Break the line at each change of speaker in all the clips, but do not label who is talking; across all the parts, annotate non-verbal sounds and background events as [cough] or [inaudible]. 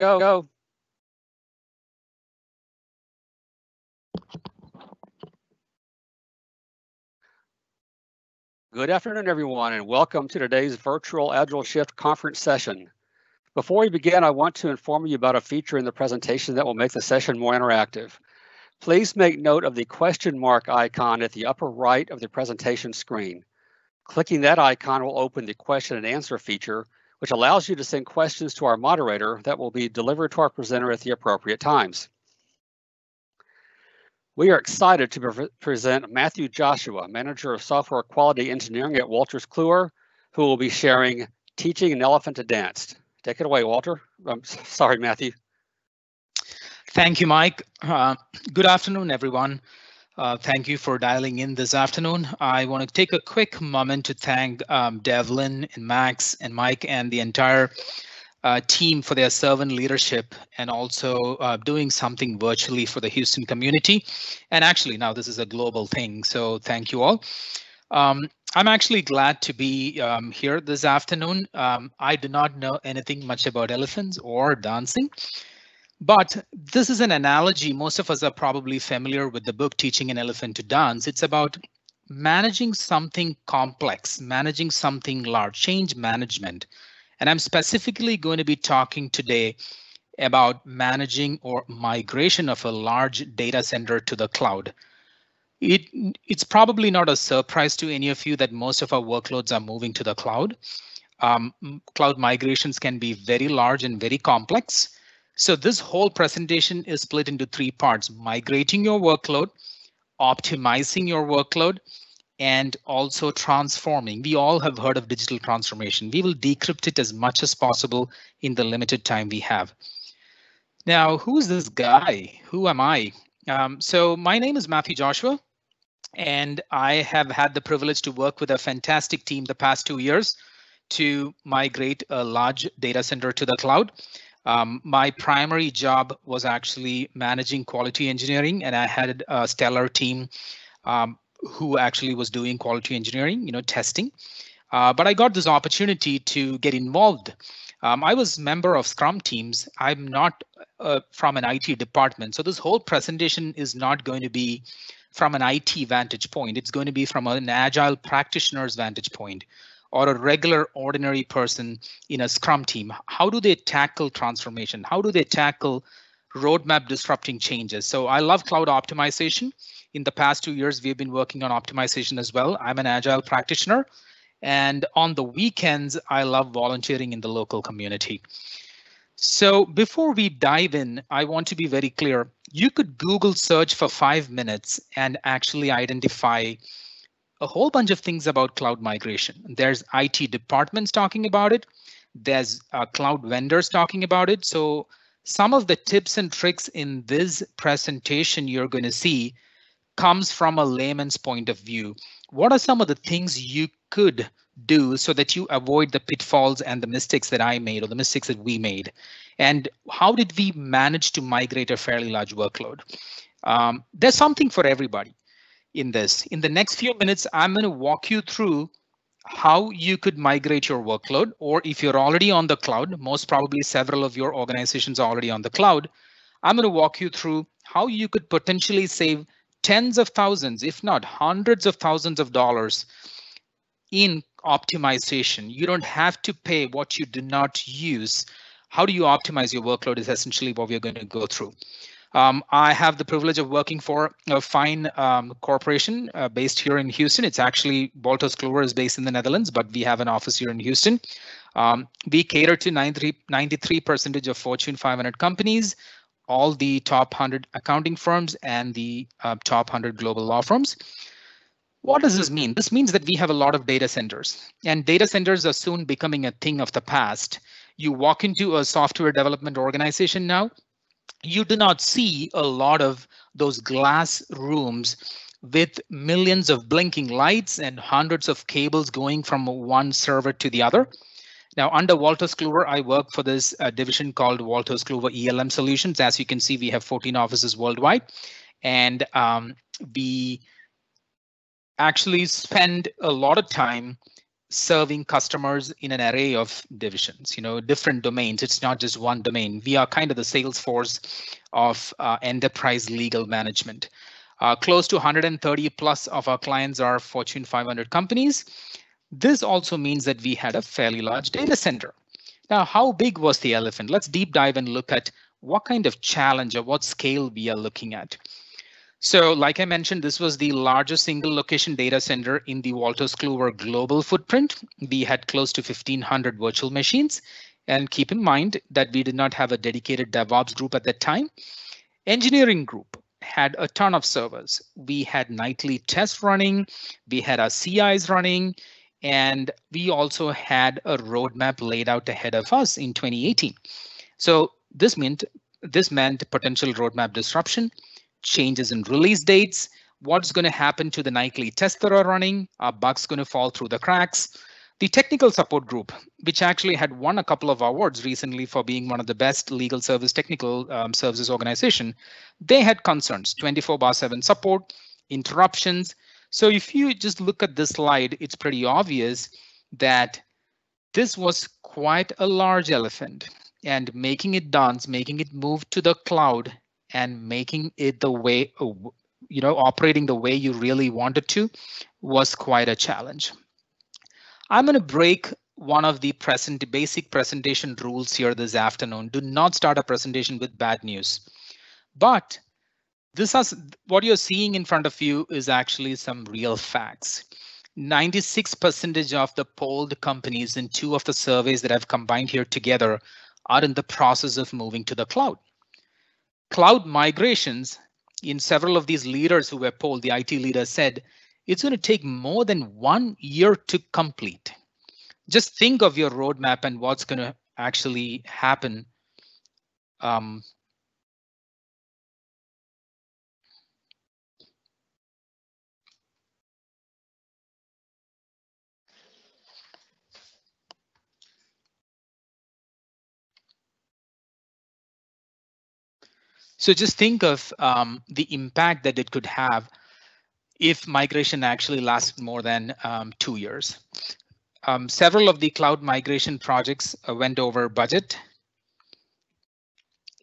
Go, go. Good afternoon, everyone, and welcome to today's virtual Agile Shift conference session. Before we begin, I want to inform you about a feature in the presentation that will make the session more interactive. Please make note of the question mark icon at the upper right of the presentation screen. Clicking that icon will open the question and answer feature, which allows you to send questions to our moderator that will be delivered to our presenter at the appropriate times. We are excited to pre present Mathew Joshua, Manager of Software Quality Engineering at Wolters Kluwer, who will be sharing Teaching an Elephant to Dance. Take it away, Walter. I'm sorry, Mathew.
Thank you, Mike. Uh, good afternoon, everyone. Uh, thank you for dialing in this afternoon. I want to take a quick moment to thank um, Devlin and Max and Mike and the entire uh, team for their servant leadership and also uh, doing something virtually for the Houston community. And actually, now this is a global thing, so thank you all. Um, I'm actually glad to be um, here this afternoon. Um, I do not know anything much about elephants or dancing, but this is an analogy. Most of us are probably familiar with the book Teaching an Elephant to Dance. It's about managing something complex, managing something large, change management. And I'm specifically going to be talking today about managing or migration of a large data center to the cloud. It, it's probably not a surprise to any of you that most of our workloads are moving to the cloud. Um, cloud migrations can be very large and very complex. So this whole presentation is split into three parts, migrating your workload, optimizing your workload, and also transforming. We all have heard of digital transformation. We will decrypt it as much as possible in the limited time we have. Now, who's this guy? Who am I? Um, so my name is Mathew Joshua, and I have had the privilege to work with a fantastic team the past two years to migrate a large data center to the cloud. Um, my primary job was actually managing quality engineering, and I had a stellar team um, who actually was doing quality engineering, you know, testing. Uh, but I got this opportunity to get involved. Um, I was member of Scrum teams. I'm not uh, from an IT department. So this whole presentation is not going to be from an IT vantage point. It's going to be from an agile practitioner's vantage point or a regular ordinary person in a Scrum team. How do they tackle transformation? How do they tackle roadmap disrupting changes? So I love cloud optimization in the past two years, we've been working on optimization as well. I'm an agile practitioner. And on the weekends, I love volunteering in the local community. So before we dive in, I want to be very clear. You could Google search for five minutes and actually identify a whole bunch of things about cloud migration. There's IT departments talking about it. There's uh, cloud vendors talking about it. So some of the tips and tricks in this presentation you're going to see comes from a layman's point of view. What are some of the things you could do so that you avoid the pitfalls and the mistakes that I made or the mistakes that we made? And how did we manage to migrate a fairly large workload? Um, there's something for everybody in this. In the next few minutes, I'm going to walk you through how you could migrate your workload, or if you're already on the cloud, most probably several of your organizations are already on the cloud, I'm going to walk you through how you could potentially save tens of thousands, if not hundreds of thousands of dollars in optimization. You don't have to pay what you do not use. How do you optimize your workload is essentially what we're going to go through. Um, I have the privilege of working for a fine um, corporation uh, based here in Houston. It's actually Wolters Kluwer is based in the Netherlands, but we have an office here in Houston. Um, we cater to 93 percentage of Fortune 500 companies all the top 100 accounting firms and the uh, top 100 global law firms. What does this mean? This means that we have a lot of data centers and data centers are soon becoming a thing of the past. You walk into a software development organization now, you do not see a lot of those glass rooms with millions of blinking lights and hundreds of cables going from one server to the other. Now, under Wolters Kluwer, I work for this uh, division called Wolters Kluwer ELM Solutions. As you can see, we have 14 offices worldwide, and um, we actually spend a lot of time serving customers in an array of divisions, you know, different domains. It's not just one domain. We are kind of the Salesforce of uh, enterprise legal management. Uh, close to 130 plus of our clients are Fortune 500 companies. This also means that we had a fairly large data center. Now, how big was the elephant? Let's deep dive and look at what kind of challenge or what scale we are looking at. So like I mentioned, this was the largest single location data center in the Wolters Kluwer global footprint. We had close to 1500 virtual machines. And keep in mind that we did not have a dedicated DevOps group at that time. Engineering group had a ton of servers. We had nightly tests running. We had our CIs running. And we also had a roadmap laid out ahead of us in 2018. So this meant this meant potential roadmap disruption changes in release dates, what's going to happen to the nightly tests that are running, are bugs going to fall through the cracks. The technical support group, which actually had won a couple of awards recently for being one of the best legal service technical um, services organization, they had concerns, 24 bar 7 support, interruptions. So if you just look at this slide, it's pretty obvious that this was quite a large elephant and making it dance, making it move to the cloud and making it the way, uh, you know, operating the way you really wanted to was quite a challenge. I'm going to break one of the present basic presentation rules here this afternoon. Do not start a presentation with bad news. But this has what you're seeing in front of you is actually some real facts. 96% of the polled companies in two of the surveys that I've combined here together are in the process of moving to the cloud cloud migrations in several of these leaders who were polled, the IT leaders said, it's going to take more than one year to complete. Just think of your roadmap and what's going to actually happen um, So just think of um, the impact that it could have if migration actually lasts more than um, two years. Um, several of the cloud migration projects uh, went over budget.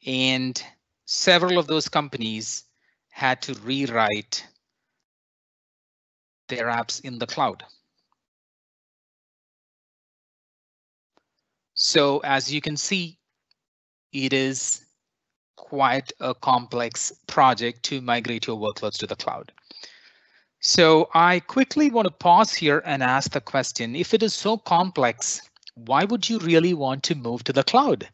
And several of those companies had to rewrite their apps in the cloud. So as you can see, it is quite a complex project to migrate your workloads to the cloud. So I quickly want to pause here and ask the question, if it is so complex, why would you really want to move to the cloud?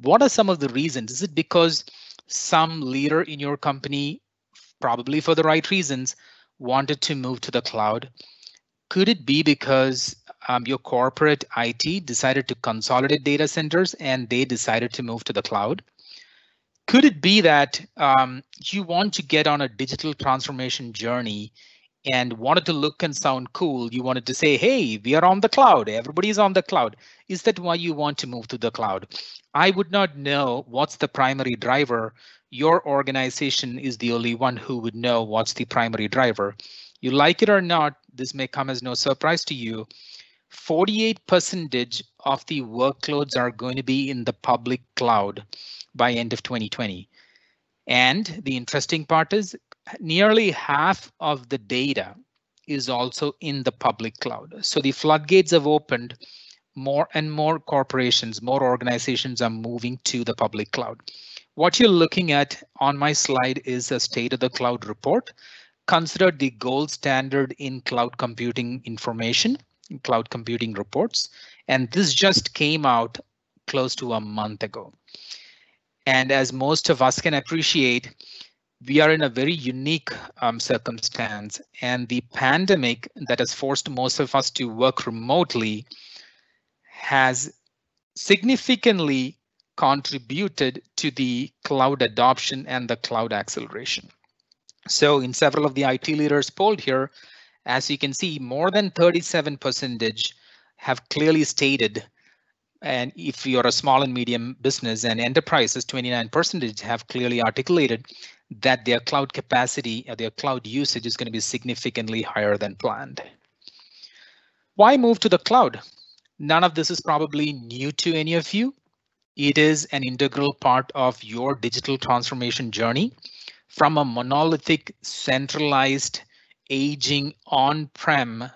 What are some of the reasons? Is it because some leader in your company, probably for the right reasons, wanted to move to the cloud? Could it be because um, your corporate IT decided to consolidate data centers and they decided to move to the cloud? Could it be that um, you want to get on a digital transformation journey and wanted to look and sound cool? You wanted to say, hey, we are on the cloud. Everybody's on the cloud. Is that why you want to move to the cloud? I would not know what's the primary driver. Your organization is the only one who would know what's the primary driver. You like it or not, this may come as no surprise to you. 48% of the workloads are going to be in the public cloud by end of 2020. And the interesting part is nearly half of the data is also in the public cloud. So the floodgates have opened. More and more corporations, more organizations are moving to the public cloud. What you're looking at on my slide is a state of the cloud report. Considered the gold standard in cloud computing information, cloud computing reports. And this just came out close to a month ago. And as most of us can appreciate, we are in a very unique um, circumstance and the pandemic that has forced most of us to work remotely has significantly contributed to the cloud adoption and the cloud acceleration. So in several of the IT leaders polled here, as you can see, more than 37 percentage have clearly stated and if you're a small and medium business and enterprises, 29% have clearly articulated that their cloud capacity or their cloud usage is going to be significantly higher than planned. Why move to the cloud? None of this is probably new to any of you. It is an integral part of your digital transformation journey from a monolithic, centralized, aging on-prem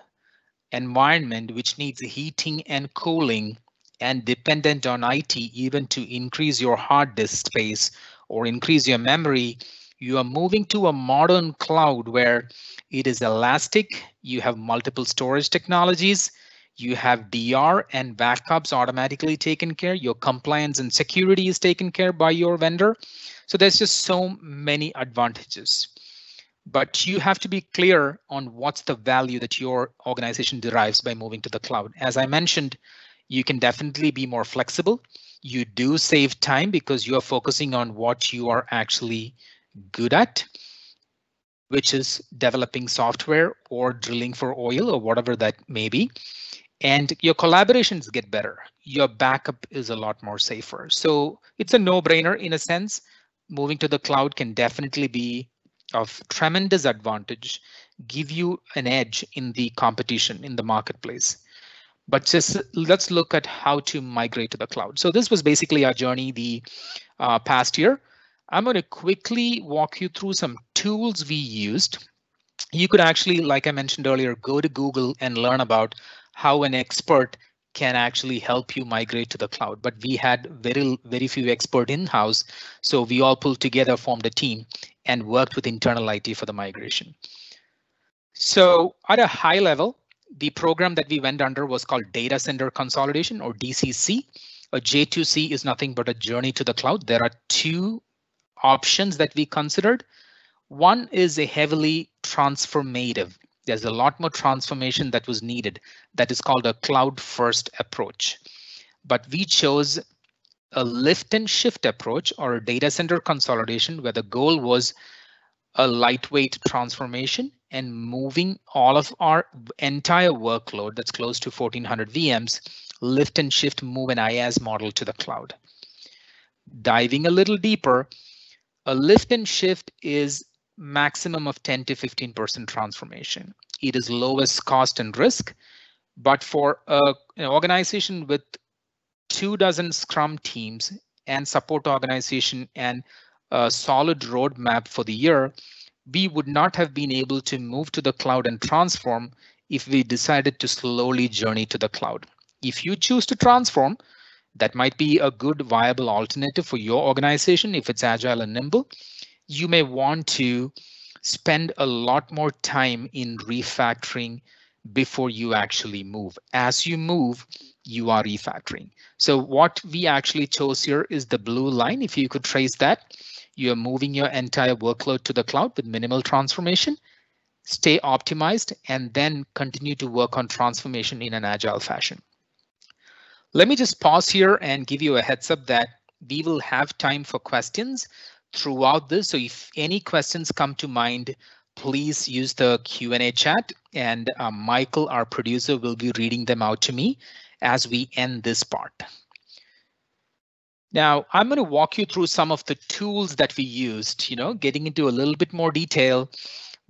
environment which needs heating and cooling and dependent on IT even to increase your hard disk space or increase your memory, you are moving to a modern cloud where it is elastic, you have multiple storage technologies, you have DR and backups automatically taken care, your compliance and security is taken care by your vendor. So there's just so many advantages. But you have to be clear on what's the value that your organization derives by moving to the cloud. As I mentioned, you can definitely be more flexible. You do save time because you are focusing on what you are actually good at, which is developing software or drilling for oil or whatever that may be. And your collaborations get better. Your backup is a lot more safer. So it's a no brainer in a sense. Moving to the cloud can definitely be of tremendous advantage, give you an edge in the competition in the marketplace. But just let's look at how to migrate to the cloud. So this was basically our journey the uh, past year. I'm going to quickly walk you through some tools we used. You could actually, like I mentioned earlier, go to Google and learn about how an expert can actually help you migrate to the cloud. But we had very, very few expert in-house. So we all pulled together, formed a team and worked with internal IT for the migration. So at a high level, the program that we went under was called Data Center Consolidation or DCC. A J2C is nothing but a journey to the cloud. There are two options that we considered. One is a heavily transformative. There's a lot more transformation that was needed that is called a cloud first approach. But we chose a lift and shift approach or a data center consolidation where the goal was a lightweight transformation and moving all of our entire workload that's close to 1400 VMs, lift and shift move an IaaS model to the cloud. Diving a little deeper, a lift and shift is maximum of 10 to 15% transformation. It is lowest cost and risk, but for a, an organization with two dozen Scrum teams and support organization and a solid roadmap for the year, we would not have been able to move to the cloud and transform if we decided to slowly journey to the cloud. If you choose to transform, that might be a good viable alternative for your organization if it's agile and nimble. You may want to spend a lot more time in refactoring before you actually move. As you move, you are refactoring. So what we actually chose here is the blue line. If you could trace that, you're moving your entire workload to the cloud with minimal transformation, stay optimized, and then continue to work on transformation in an agile fashion. Let me just pause here and give you a heads up that we will have time for questions throughout this. So if any questions come to mind, please use the Q&A chat and uh, Michael, our producer, will be reading them out to me as we end this part. Now, I'm going to walk you through some of the tools that we used, you know, getting into a little bit more detail.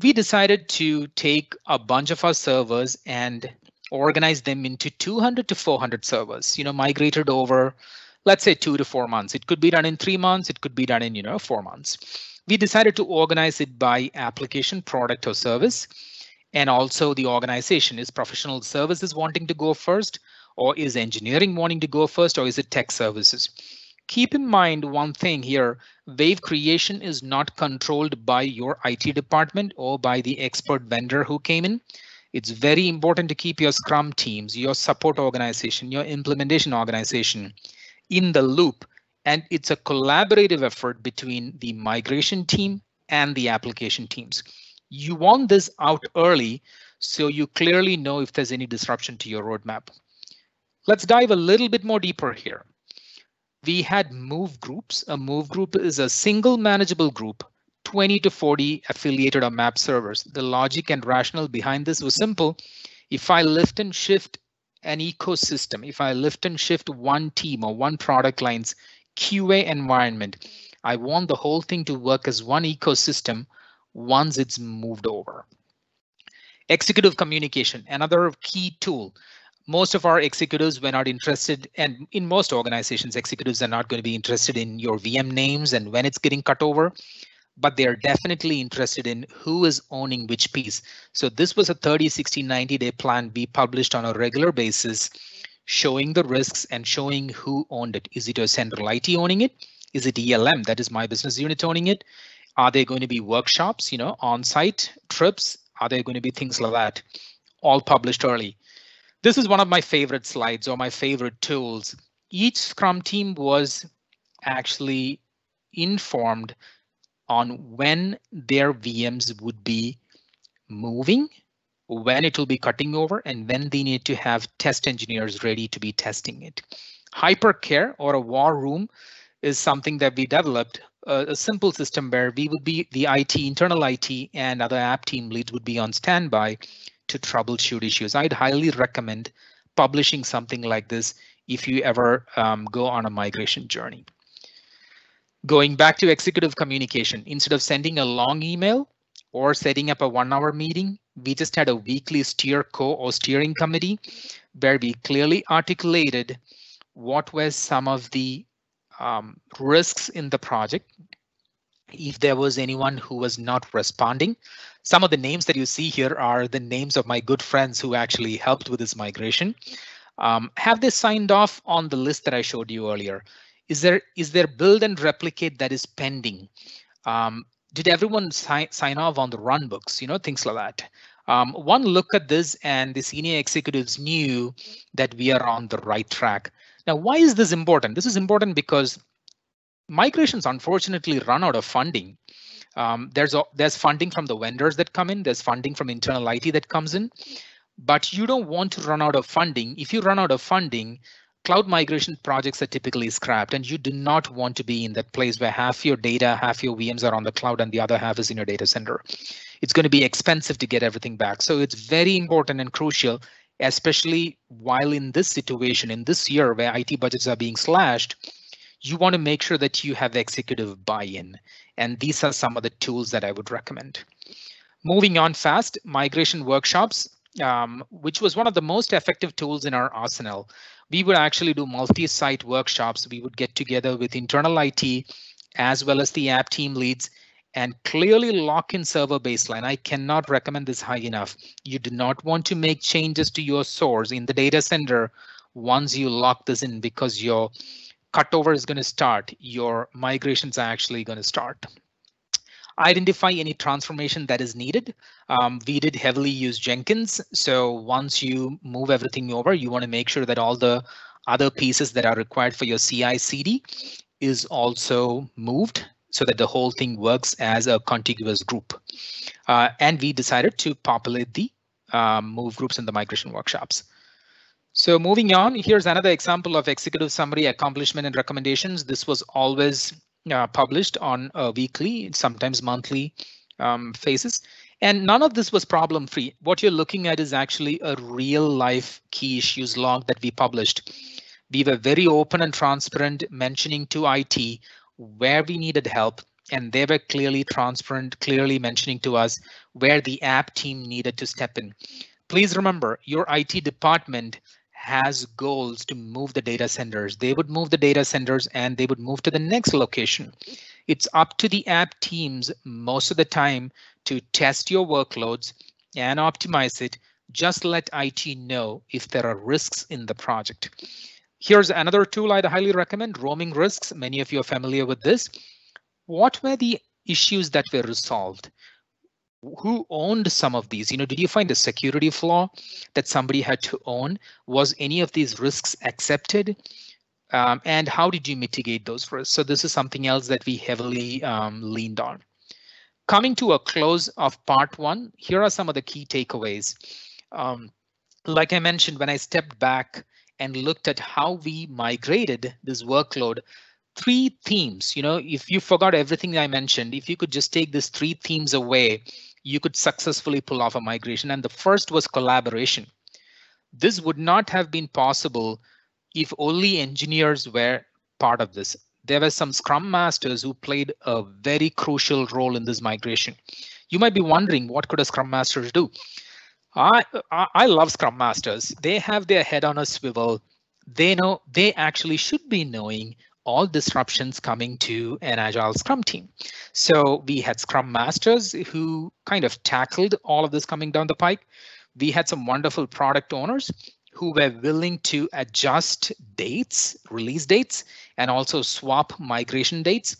We decided to take a bunch of our servers and organize them into 200 to 400 servers, you know, migrated over, let's say two to four months. It could be done in three months. It could be done in, you know, four months. We decided to organize it by application, product or service. And also the organization is professional services wanting to go first or is engineering wanting to go first or is it tech services? Keep in mind one thing here, wave creation is not controlled by your IT department or by the expert vendor who came in. It's very important to keep your scrum teams, your support organization, your implementation organization in the loop. And it's a collaborative effort between the migration team and the application teams. You want this out early so you clearly know if there's any disruption to your roadmap. Let's dive a little bit more deeper here we had move groups. A move group is a single manageable group, 20 to 40 affiliated or map servers. The logic and rationale behind this was simple. If I lift and shift an ecosystem, if I lift and shift one team or one product line's QA environment, I want the whole thing to work as one ecosystem once it's moved over. Executive communication, another key tool. Most of our executives were not interested, and in most organizations, executives are not going to be interested in your VM names and when it's getting cut over, but they are definitely interested in who is owning which piece. So this was a 30, 60, 90 day plan we published on a regular basis, showing the risks and showing who owned it. Is it a central IT owning it? Is it ELM, that is my business unit owning it? Are there going to be workshops, you know, on-site trips? Are there going to be things like that? All published early. This is one of my favorite slides or my favorite tools. Each Scrum team was actually informed on when their VMs would be moving, when it will be cutting over, and when they need to have test engineers ready to be testing it. Hypercare or a war room is something that we developed a, a, simple system where we would be the IT, internal IT, and other app team leads would be on standby to troubleshoot issues. I'd highly recommend publishing something like this if you ever um, go on a migration journey. Going back to executive communication, instead of sending a long email or setting up a one hour meeting, we just had a weekly steer co or steering committee where we clearly articulated what was some of the um, risks in the project. If there was anyone who was not responding, some of the names that you see here are the names of my good friends who actually helped with this migration. Um, have they signed off on the list that I showed you earlier? Is there is there build and replicate that is pending? Um, did everyone sign sign off on the run books? You know, things like that. Um, one look at this and the senior executives knew that we are on the right track. Now, why is this important? This is important because migrations unfortunately run out of funding. Um, there's a, there's funding from the vendors that come in. There's funding from internal IT that comes in, but you don't want to run out of funding. If you run out of funding, cloud migration projects are typically scrapped, and you do not want to be in that place where half your data, half your VMs are on the cloud, and the other half is in your data center. It's going to be expensive to get everything back. So it's very important and crucial especially while in this situation, in this year where IT budgets are being slashed, you want to make sure that you have executive buy-in. And these are some of the tools that I would recommend. Moving on fast, migration workshops, um, which was one of the most effective tools in our arsenal. We would actually do multi-site workshops. We would get together with internal IT as well as the app team leads and clearly lock in server baseline. I cannot recommend this high enough. You do not want to make changes to your source in the data center once you lock this in because your cutover is going to start. Your migrations are actually going to start. Identify any transformation that is needed. Um, we did heavily use Jenkins. So once you move everything over, you want to make sure that all the other pieces that are required for your CI CD is also moved so that the whole thing works as a contiguous group. Uh, and we decided to populate the um, move groups in the migration workshops. So moving on, here's another example of executive summary accomplishment and recommendations. This was always uh, published on a weekly, sometimes monthly um, phases. And none of this was problem free. What you're looking at is actually a real life key issues log that we published. We were very open and transparent, mentioning to IT where we needed help, and they were clearly transparent, clearly mentioning to us where the app team needed to step in. Please remember, your IT department has goals to move the data centers. They would move the data centers and they would move to the next location. It's up to the app teams most of the time to test your workloads and optimize it. Just let IT know if there are risks in the project. Here's another tool I'd highly recommend, roaming risks. Many of you are familiar with this. What were the issues that were resolved? Who owned some of these? You know, did you find a security flaw that somebody had to own? Was any of these risks accepted? Um, and how did you mitigate those risks? So this is something else that we heavily um, leaned on. Coming to a close of part one, here are some of the key takeaways. Um, like I mentioned, when I stepped back and looked at how we migrated this workload, three themes, you know, if you forgot everything I mentioned, if you could just take these three themes away, you could successfully pull off a migration. And the first was collaboration. This would not have been possible if only engineers were part of this. There were some scrum masters who played a very crucial role in this migration. You might be wondering what could a scrum master do? I, I I love Scrum Masters. They have their head on a swivel. They know they actually should be knowing all disruptions coming to an agile scrum team. So we had scrum masters who kind of tackled all of this coming down the pike. We had some wonderful product owners who were willing to adjust dates, release dates, and also swap migration dates.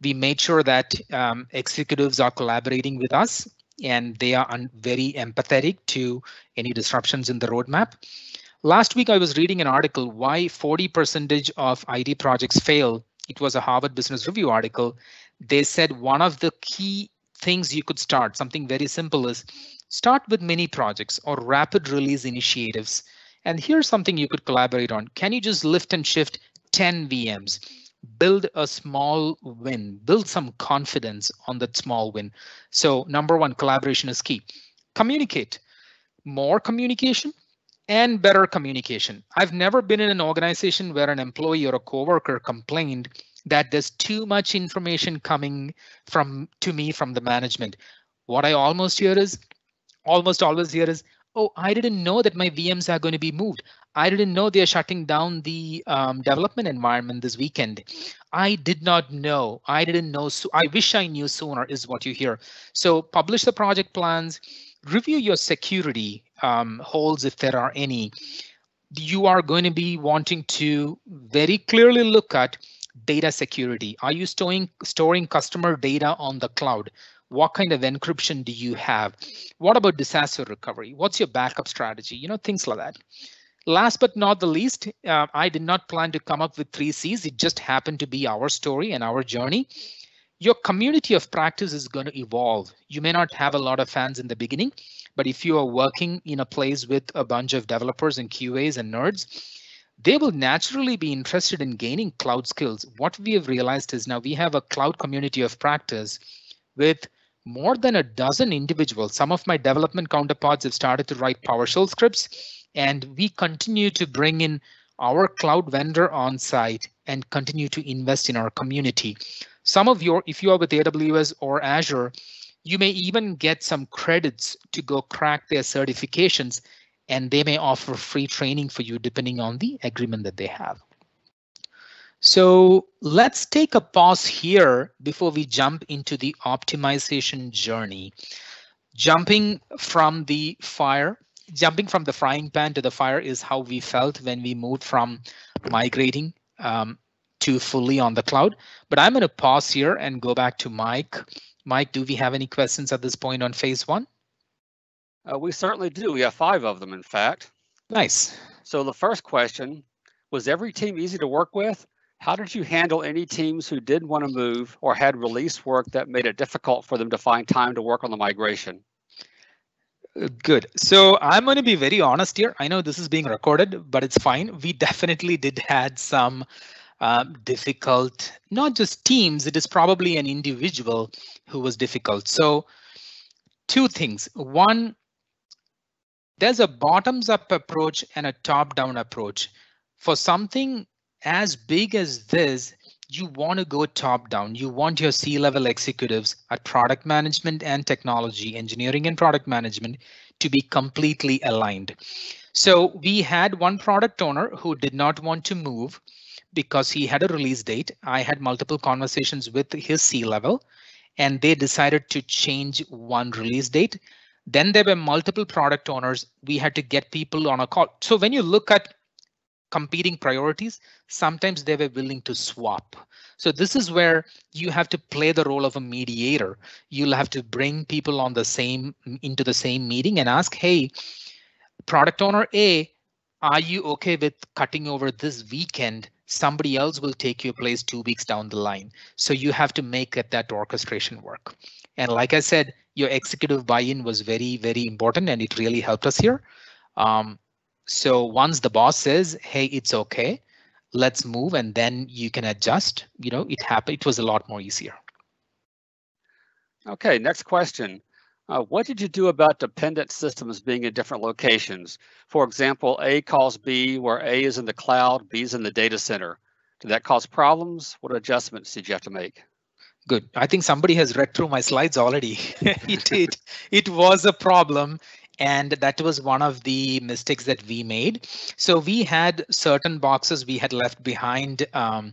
We made sure that um, executives are collaborating with us and they are very empathetic to any disruptions in the roadmap. Last week, I was reading an article why 40 percentage of IT projects fail. It was a Harvard Business Review article. They said one of the key things you could start, something very simple is start with mini projects or rapid release initiatives. And here's something you could collaborate on. Can you just lift and shift 10 VMs? Build a small win, build some confidence on that small win. So number one, collaboration is key. Communicate. More communication, and better communication. I've never been in an organization where an employee or a coworker complained that there's too much information coming from to me from the management. What I almost hear is, almost always hear is, oh, I didn't know that my VMs are going to be moved. I didn't know they're shutting down the um, development environment this weekend. I did not know. I didn't know. So I wish I knew sooner is what you hear. So publish the project plans, review your security um, holes if there are any. You are going to be wanting to very clearly look at data security. Are you storing storing customer data on the cloud? What kind of encryption do you have? What about disaster recovery? What's your backup strategy? You know, things like that. Last but not the least, uh, I did not plan to come up with three C's. It just happened to be our story and our journey. Your community of practice is going to evolve. You may not have a lot of fans in the beginning, but if you are working in a place with a bunch of developers and QAs and nerds, they will naturally be interested in gaining cloud skills. What we have realized is now we have a cloud community of practice with more than a dozen individuals. Some of my development counterparts have started to write PowerShell scripts, and we continue to bring in our cloud vendor on site and continue to invest in our community. Some of your, if you are with AWS or Azure, you may even get some credits to go crack their certifications and they may offer free training for you depending on the agreement that they have. So let's take a pause here before we jump into the optimization journey. Jumping from the fire, jumping from the frying pan to the fire is how we felt when we moved from migrating um, to fully on the cloud. But I'm going to pause here and go back to Mike Mike, do we have any questions at this point on phase one?
Uh, we certainly do. We have five of them, in fact.
Nice.
So the first question, was every team easy to work with? How did you handle any teams who didn't want to move or had release work that made it difficult for them to find time to work on the migration?
Uh, good. So I'm going to be very honest here. I know this is being recorded, but it's fine. We definitely did had some um, difficult, not just teams, it is probably an individual who was difficult. So two things. One, there's a bottoms up approach and a top down approach. For something as big as this, you want to go top down. You want your C level executives at product management and technology, engineering and product management to be completely aligned. So we had one product owner who did not want to move because he had a release date. I had multiple conversations with his C level and they decided to change one release date. Then there were multiple product owners. We had to get people on a call. So when you look at competing priorities, sometimes they were willing to swap. So this is where you have to play the role of a mediator. You'll have to bring people on the same into the same meeting and ask, hey, product owner A, are you okay with cutting over this weekend somebody else will take your place two weeks down the line. So you have to make it, that orchestration work. And like I said, your executive buy-in was very, very important and it really helped us here. Um, so once the boss says, hey, it's okay, let's move and then you can adjust, you know, it happened. It was a lot more easier.
Okay, next question. Uh, what did you do about dependent systems being in different locations? For example, A calls B where A is in the cloud, B is in the data center. Did that cause problems? What adjustments did you have to make?
Good. I think somebody has read through my slides already. [laughs] it, it, it was a problem. And that was one of the mistakes that we made. So we had certain boxes we had left behind um,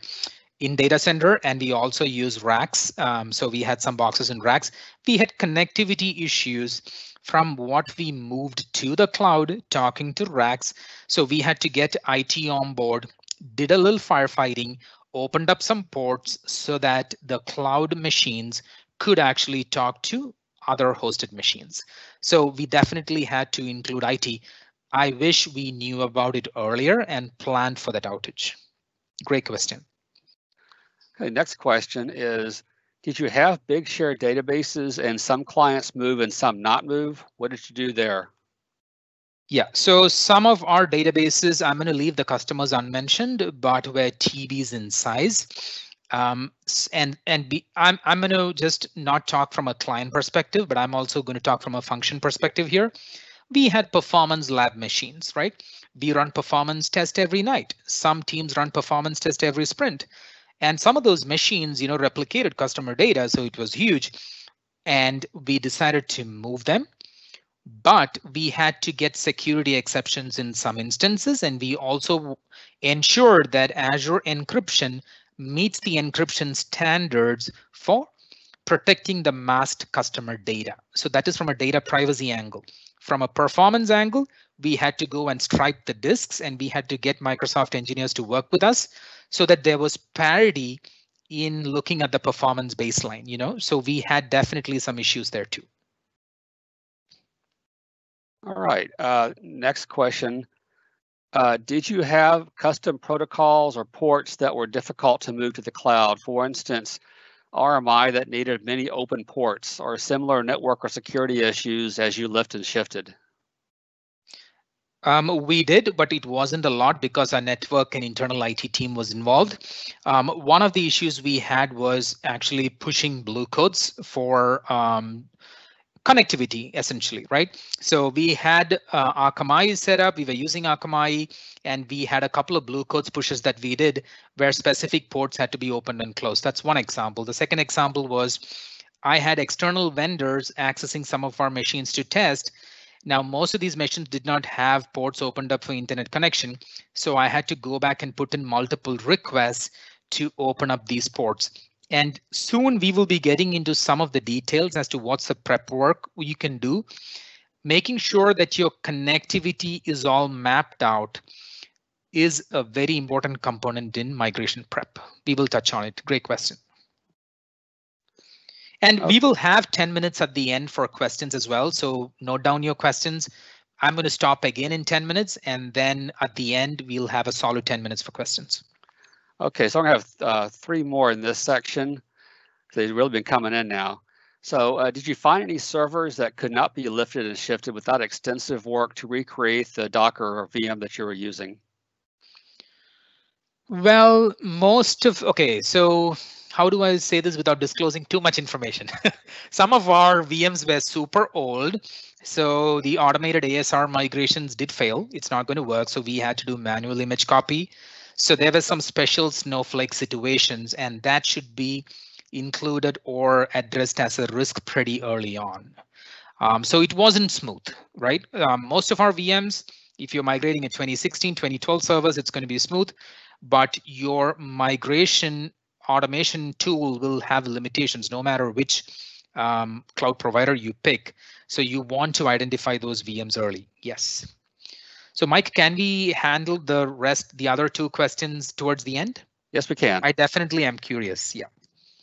in data center and we also use racks. Um, so we had some boxes in racks. We had connectivity issues from what we moved to the cloud talking to racks. So we had to get IT on board, did a little firefighting, opened up some ports so that the cloud machines could actually talk to other hosted machines. So we definitely had to include IT. I wish we knew about it earlier and planned for that outage. Great question.
Okay, next question is, did you have big shared databases and some clients move and some not move? What did you do there?
Yeah, so some of our databases, I'm going to leave the customers unmentioned, but were TBs in size. Um, and and be, I'm I'm going to just not talk from a client perspective, but I'm also going to talk from a function perspective here. We had performance lab machines, right? We run performance test every night. Some teams run performance test every sprint. And some of those machines, you know, replicated customer data, so it was huge. And we decided to move them but we had to get security exceptions in some instances and we also ensured that Azure encryption meets the encryption standards for protecting the masked customer data. So that is from a data privacy angle. From a performance angle, we had to go and stripe the disks and we had to get Microsoft engineers to work with us so that there was parity in looking at the performance baseline, you know, so we had definitely some issues there too.
All right, uh, next question. Uh, did you have custom protocols or ports that were difficult to move to the cloud? For instance, RMI that needed many open ports or similar network or security issues as you lift and shifted?
Um, we did, but it wasn't a lot because our network and internal IT team was involved. Um, one of the issues we had was actually pushing blue codes for um, connectivity essentially, right? So we had uh, Akamai set up, we were using Akamai, and we had a couple of blue codes pushes that we did where specific ports had to be opened and closed. That's one example. The second example was I had external vendors accessing some of our machines to test. Now, most of these machines did not have ports opened up for internet connection. So I had to go back and put in multiple requests to open up these ports. And soon we will be getting into some of the details as to what's the prep work you can do, making sure that your connectivity is all mapped out is a very important component in migration prep. We will touch on it. Great question. And okay. we will have 10 minutes at the end for questions as well. So note down your questions. I'm going to stop again in 10 minutes, and then at the end, we'll have a solid 10 minutes for questions.
Okay, so I'm gonna have uh, three more in this section. They've really been coming in now. So uh, did you find any servers that could not be lifted and shifted without extensive work to recreate the Docker or VM that you were using?
Well, most of, okay, so how do I say this without disclosing too much information? [laughs] Some of our VMs were super old. So the automated ASR migrations did fail. It's not going to work. So we had to do manual image copy. So there were some special snowflake situations and that should be included or addressed as a risk pretty early on. Um, so it wasn't smooth, right? Um, most of our VMs, if you're migrating a 2016, 2012 servers, it's going to be smooth, but your migration automation tool will have limitations no matter which um, cloud provider you pick. So you want to identify those VMs early. Yes. So Mike, can we handle the rest, the other two questions towards the end?
Yes, we can.
I definitely am curious. Yeah.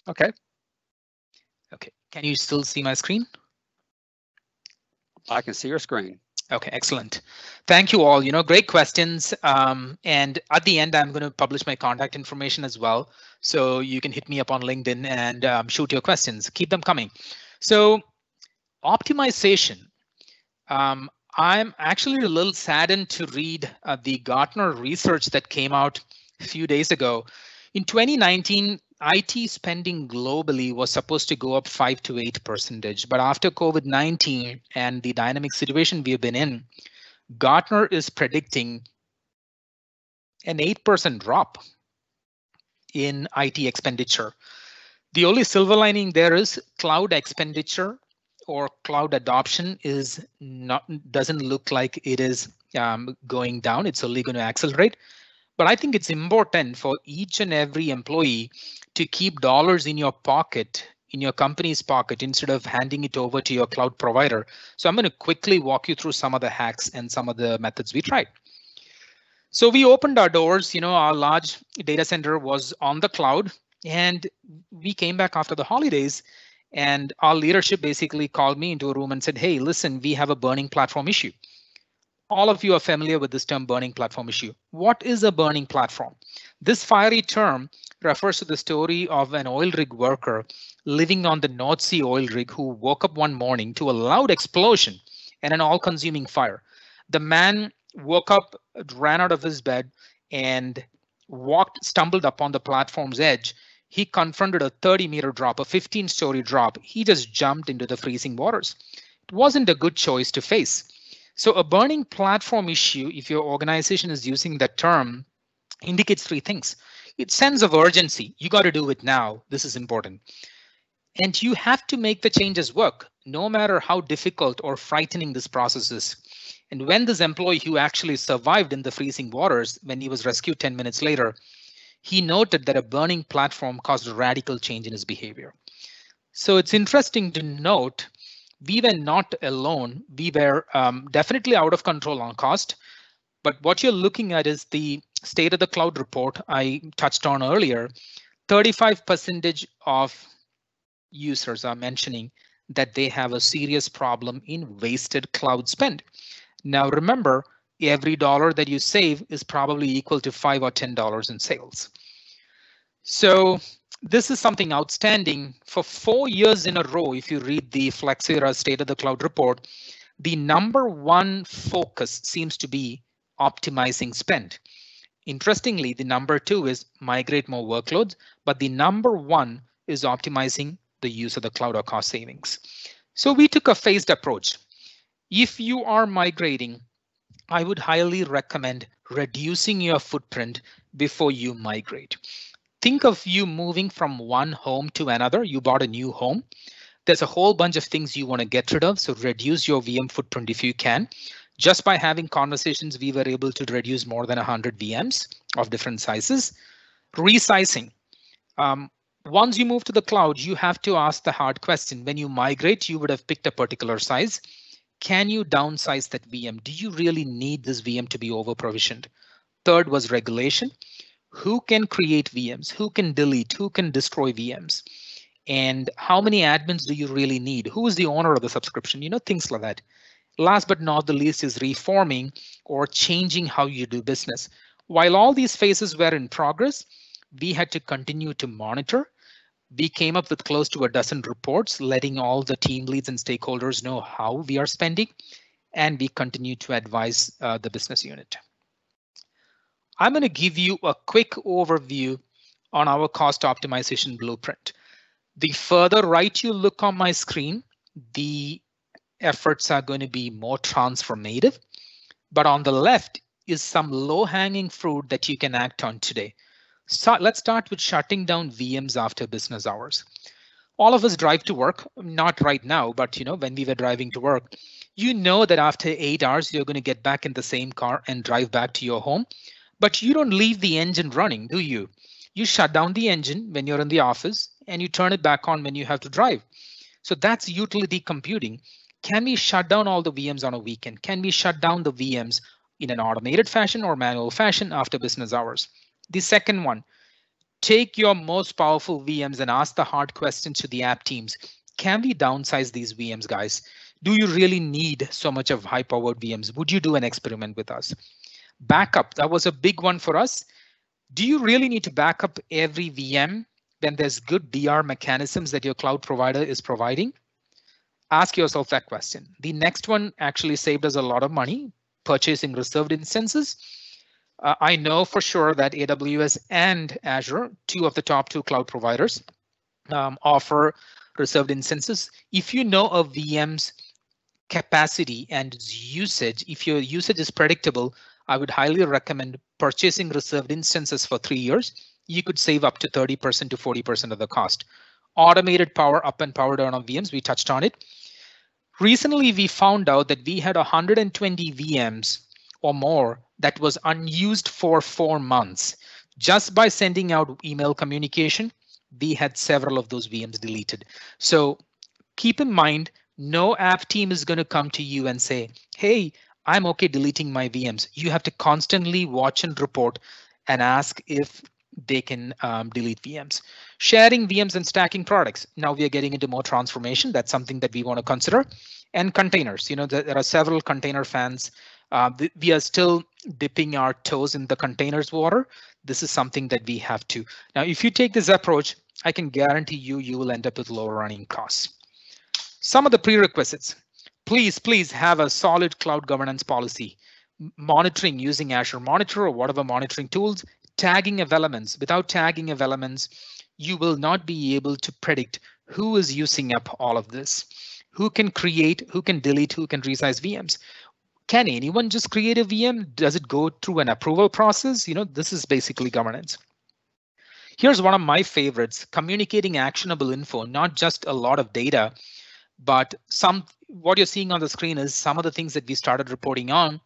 Okay.
Okay. Can you still see my screen?
I can see your screen.
Okay, excellent. Thank you all. You know, great questions. Um, and at the end, I'm going to publish my contact information as well. So you can hit me up on LinkedIn and um, shoot your questions. Keep them coming. So optimization. Um, I'm actually a little saddened to read uh, the Gartner research that came out a few days ago. In 2019, IT spending globally was supposed to go up 5 to 8 percentage, but after COVID-19 and the dynamic situation we've been in, Gartner is predicting an 8% drop in IT expenditure. The only silver lining there is cloud expenditure or cloud adoption is not doesn't look like it is um, going down. It's only going to accelerate. But I think it's important for each and every employee to keep dollars in your pocket, in your company's pocket, instead of handing it over to your cloud provider. So I'm going to quickly walk you through some of the hacks and some of the methods we tried. So we opened our doors, you know, our large data center was on the cloud and we came back after the holidays and our leadership basically called me into a room and said, hey, listen, we have a burning platform issue. All of you are familiar with this term burning platform issue. What is a burning platform? This fiery term refers to the story of an oil rig worker living on the North Sea oil rig who woke up one morning to a loud explosion and an all consuming fire. The man woke up, ran out of his bed, and walked, stumbled upon the platform's edge he confronted a 30 meter drop, a 15 story drop. He just jumped into the freezing waters. It wasn't a good choice to face. So a burning platform issue, if your organization is using that term, indicates three things. It's sense of urgency. You got to do it now. This is important. And you have to make the changes work, no matter how difficult or frightening this process is. And when this employee who actually survived in the freezing waters, when he was rescued 10 minutes later, he noted that a burning platform caused a radical change in his behavior. So it's interesting to note we were not alone. We were um, definitely out of control on cost. But what you're looking at is the state of the cloud report I touched on earlier. 35 percentage of users are mentioning that they have a serious problem in wasted cloud spend. Now remember, every dollar that you save is probably equal to five or ten dollars in sales. So this is something outstanding. For four years in a row, if you read the Flexera State of the Cloud report, the number one focus seems to be optimizing spend. Interestingly, the number two is migrate more workloads, but the number one is optimizing the use of the cloud or cost savings. So we took a phased approach. If you are migrating, I would highly recommend reducing your footprint before you migrate. Think of you moving from one home to another. You bought a new home. There's a whole bunch of things you want to get rid of. So reduce your VM footprint if you can. Just by having conversations, we were able to reduce more than 100 VMs of different sizes. Resizing. Um, once you move to the cloud, you have to ask the hard question. When you migrate, you would have picked a particular size can you downsize that VM? Do you really need this VM to be over provisioned? Third was regulation. Who can create VMs? Who can delete? Who can destroy VMs? And how many admins do you really need? Who is the owner of the subscription? You know, things like that. Last but not the least is reforming or changing how you do business. While all these phases were in progress, we had to continue to monitor we came up with close to a dozen reports, letting all the team leads and stakeholders know how we are spending, and we continue to advise uh, the business unit. I'm going to give you a quick overview on our cost optimization blueprint. The further right you look on my screen, the efforts are going to be more transformative. But on the left is some low hanging fruit that you can act on today. So let's start with shutting down VMs after business hours. All of us drive to work, not right now, but you know, when we were driving to work, you know that after eight hours, you're going to get back in the same car and drive back to your home. But you don't leave the engine running, do you? You shut down the engine when you're in the office and you turn it back on when you have to drive. So that's utility computing. Can we shut down all the VMs on a weekend? Can we shut down the VMs in an automated fashion or manual fashion after business hours? The second one, take your most powerful VMs and ask the hard questions to the app teams. Can we downsize these VMs, guys? Do you really need so much of high powered VMs? Would you do an experiment with us? Backup, that was a big one for us. Do you really need to back up every VM when there's good DR mechanisms that your cloud provider is providing? Ask yourself that question. The next one actually saved us a lot of money purchasing reserved instances. Uh, I know for sure that AWS and Azure, two of the top two cloud providers, um, offer reserved instances. If you know a VM's capacity and usage, if your usage is predictable, I would highly recommend purchasing reserved instances for three years. You could save up to 30% to 40% of the cost. Automated power up and power down on VMs, we touched on it. Recently, we found out that we had 120 VMs or more that was unused for four months. Just by sending out email communication, we had several of those VMs deleted. So keep in mind, no app team is going to come to you and say, hey, I'm OK deleting my VMs. You have to constantly watch and report and ask if they can um, delete VMs. Sharing VMs and stacking products. Now we are getting into more transformation. That's something that we want to consider. And containers. You know, there are several container fans. Uh, we are still dipping our toes in the containers water. This is something that we have to. Now, if you take this approach, I can guarantee you, you will end up with lower running costs. Some of the prerequisites. Please, please have a solid cloud governance policy. Monitoring using Azure Monitor or whatever monitoring tools, tagging of elements. Without tagging of elements, you will not be able to predict who is using up all of this. Who can create, who can delete, who can resize VMs. Can anyone just create a VM? Does it go through an approval process? You know, this is basically governance. Here's one of my favorites, communicating actionable info, not just a lot of data, but some what you're seeing on the screen is some of the things that we started reporting on.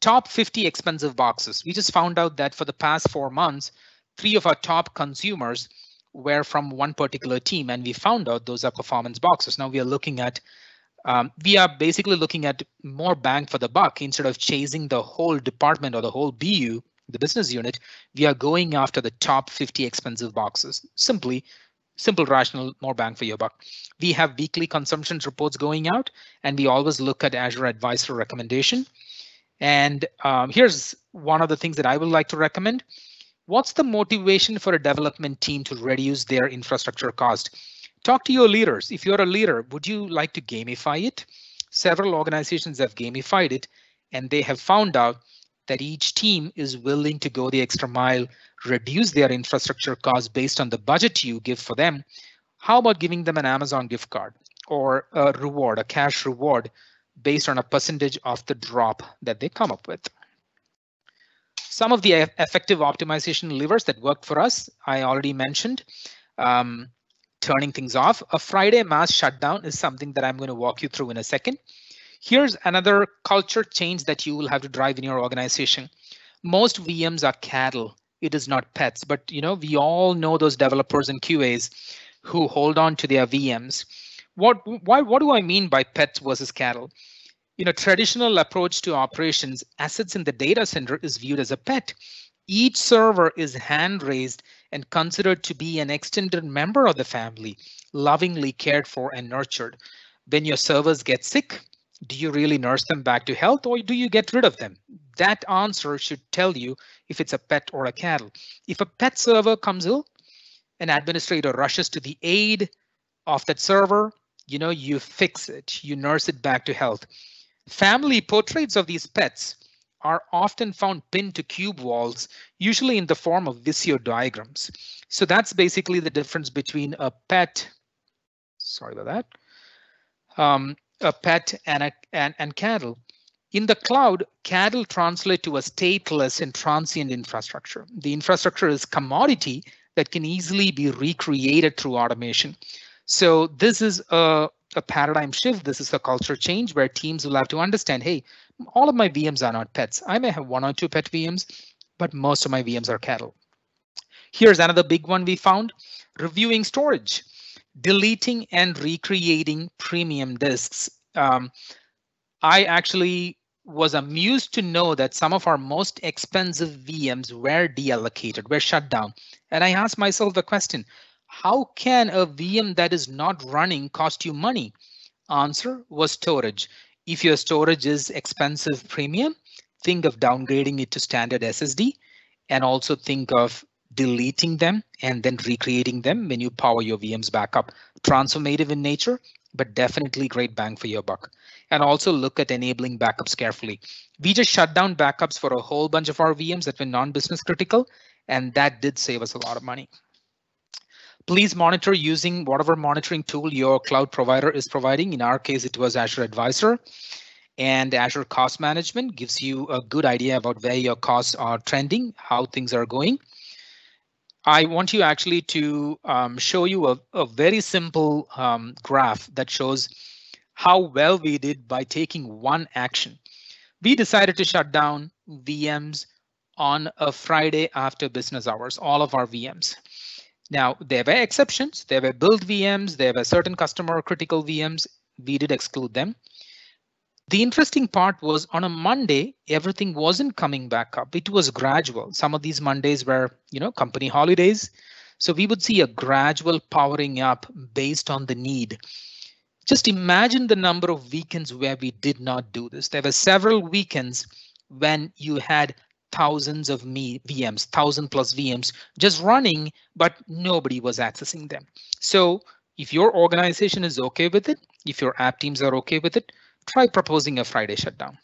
Top 50 expensive boxes. We just found out that for the past four months, three of our top consumers were from one particular team, and we found out those are performance boxes. Now we are looking at um, we are basically looking at more bang for the buck instead of chasing the whole department or the whole BU the business unit, we are going after the top 50 expensive boxes. Simply, simple rational, more bang for your buck. We have weekly consumption reports going out, and we always look at Azure Advisor recommendation. And um, here's one of the things that I would like to recommend. What's the motivation for a development team to reduce their infrastructure cost? Talk to your leaders. If you're a leader, would you like to gamify it? Several organizations have gamified it, and they have found out that each team is willing to go the extra mile, reduce their infrastructure costs based on the budget you give for them. How about giving them an Amazon gift card or a reward, a cash reward based on a percentage of the drop that they come up with? Some of the effective optimization levers that worked for us, I already mentioned. Um, turning things off. A Friday mass shutdown is something that I'm going to walk you through in a second. Here's another culture change that you will have to drive in your organization. Most VMs are cattle. It is not pets, but you know, we all know those developers and QAs who hold on to their VMs. What, why, what do I mean by pets versus cattle? In a traditional approach to operations, assets in the data center is viewed as a pet. Each server is hand raised and considered to be an extended member of the family, lovingly cared for and nurtured. When your servers get sick, do you really nurse them back to health or do you get rid of them? That answer should tell you if it's a pet or a cattle. If a pet server comes ill, an administrator rushes to the aid of that server, you know, you fix it, you nurse it back to health. Family portraits of these pets are often found pinned to cube walls, usually in the form of Visio diagrams. So that's basically the difference between a pet, sorry about that, um, a pet and, a, and, and cattle. In the cloud, cattle translate to a stateless and transient infrastructure. The infrastructure is commodity that can easily be recreated through automation. So this is a, a paradigm shift. This is a culture change where teams will have to understand, hey, all of my VMs are not pets. I may have one or two pet VMs, but most of my VMs are cattle. Here's another big one we found, reviewing storage deleting and recreating premium disks. Um, I actually was amused to know that some of our most expensive VMs were deallocated, were shut down. And I asked myself the question, how can a VM that is not running cost you money? Answer was storage. If your storage is expensive premium, think of downgrading it to standard SSD and also think of deleting them and then recreating them when you power your VMs back up. Transformative in nature, but definitely great bang for your buck. And also look at enabling backups carefully. We just shut down backups for a whole bunch of our VMs that were non-business critical, and that did save us a lot of money. Please monitor using whatever monitoring tool your cloud provider is providing. In our case, it was Azure Advisor. And Azure Cost Management gives you a good idea about where your costs are trending, how things are going. I want you actually to um, show you a, a very simple um, graph that shows how well we did by taking one action. We decided to shut down VMs on a Friday after business hours, all of our VMs. Now, there were exceptions. There were build VMs. There were certain customer critical VMs. We did exclude them. The interesting part was on a Monday, everything wasn't coming back up. It was gradual. Some of these Mondays were, you know, company holidays. So we would see a gradual powering up based on the need. Just imagine the number of weekends where we did not do this. There were several weekends when you had thousands of me VMs, thousand plus VMs just running, but nobody was accessing them. So if your organization is okay with it, if your app teams are okay with it, try proposing a Friday shutdown.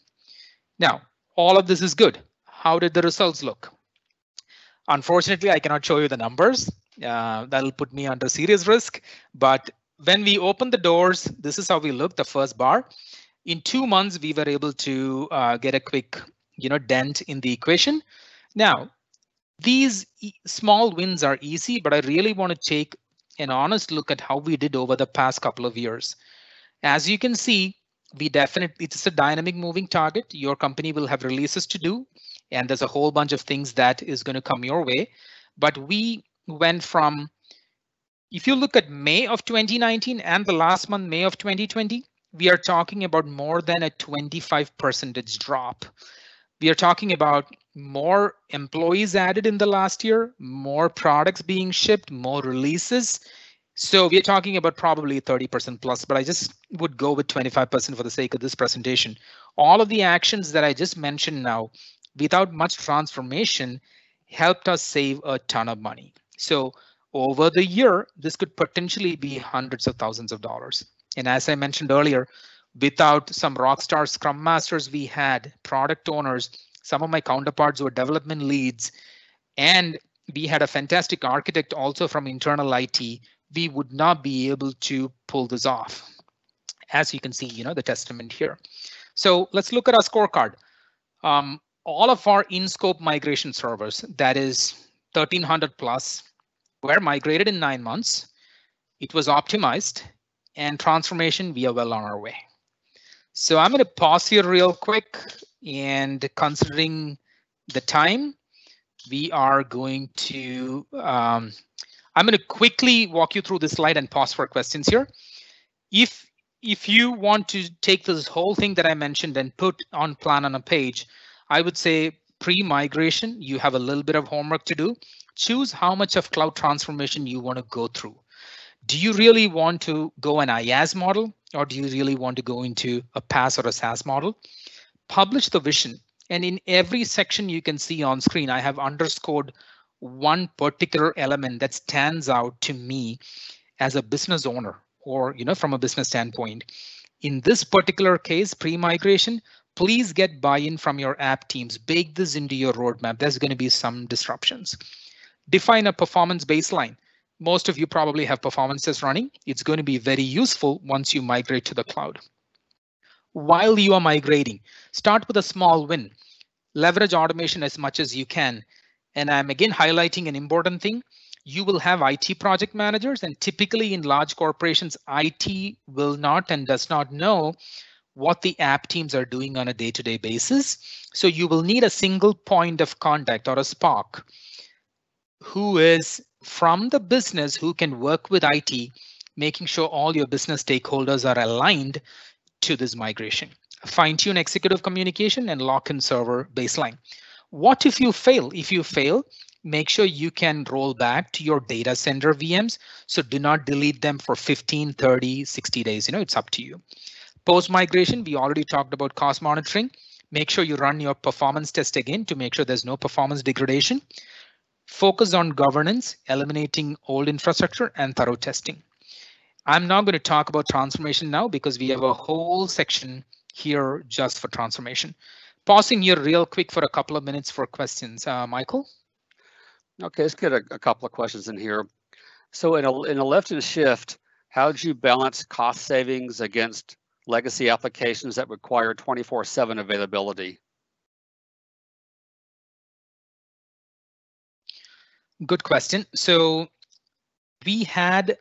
Now, all of this is good. How did the results look? Unfortunately, I cannot show you the numbers. Uh, that'll put me under serious risk. But when we open the doors, this is how we look, the first bar. In two months, we were able to uh, get a quick you know, dent in the equation. Now, these e small wins are easy, but I really want to take an honest look at how we did over the past couple of years. As you can see, we definitely, it's a dynamic moving target. Your company will have releases to do, and there's a whole bunch of things that is going to come your way. But we went from, if you look at May of 2019 and the last month, May of 2020, we are talking about more than a 25 percentage drop. We are talking about more employees added in the last year, more products being shipped, more releases. So we're talking about probably 30% plus, but I just would go with 25% for the sake of this presentation. All of the actions that I just mentioned now, without much transformation, helped us save a ton of money. So over the year, this could potentially be hundreds of thousands of dollars. And as I mentioned earlier, without some rockstar scrum masters we had, product owners, some of my counterparts were development leads, and we had a fantastic architect also from internal IT, we would not be able to pull this off. As you can see, you know, the testament here. So let's look at our scorecard. Um, all of our in-scope migration servers, that is 1300 plus, were migrated in nine months. It was optimized and transformation, we are well on our way. So I'm going to pause here real quick and considering the time, we are going to, um, I'm going to quickly walk you through this slide and pause for questions here. If if you want to take this whole thing that I mentioned and put on plan on a page, I would say pre-migration, you have a little bit of homework to do. Choose how much of cloud transformation you want to go through. Do you really want to go an IaaS model or do you really want to go into a PaaS or a SaaS model? Publish the vision. And in every section you can see on screen, I have underscored one particular element that stands out to me as a business owner or you know from a business standpoint. In this particular case, pre-migration, please get buy-in from your app teams. Bake this into your roadmap. There's going to be some disruptions. Define a performance baseline most of you probably have performances running. It's going to be very useful once you migrate to the cloud. While you are migrating, start with a small win. Leverage automation as much as you can. And I'm again highlighting an important thing. You will have IT project managers and typically in large corporations, IT will not and does not know what the app teams are doing on a day-to-day basis. So you will need a single point of contact or a SPOC who is from the business who can work with IT, making sure all your business stakeholders are aligned to this migration. Fine tune executive communication and lock in server baseline. What if you fail? If you fail, make sure you can roll back to your data center VMs. So do not delete them for 15, 30, 60 days. You know, it's up to you. Post migration, we already talked about cost monitoring. Make sure you run your performance test again to make sure there's no performance degradation. Focus on governance, eliminating old infrastructure, and thorough testing. I'm not going to talk about transformation now because we have a whole section here just for transformation. Pausing here real quick for a couple of minutes for questions. Uh, Michael?
Okay, let's get a, a, couple of questions in here. So in a, in a lift and shift, how did you balance cost savings against legacy applications that require 24-7 availability?
Good question. So we had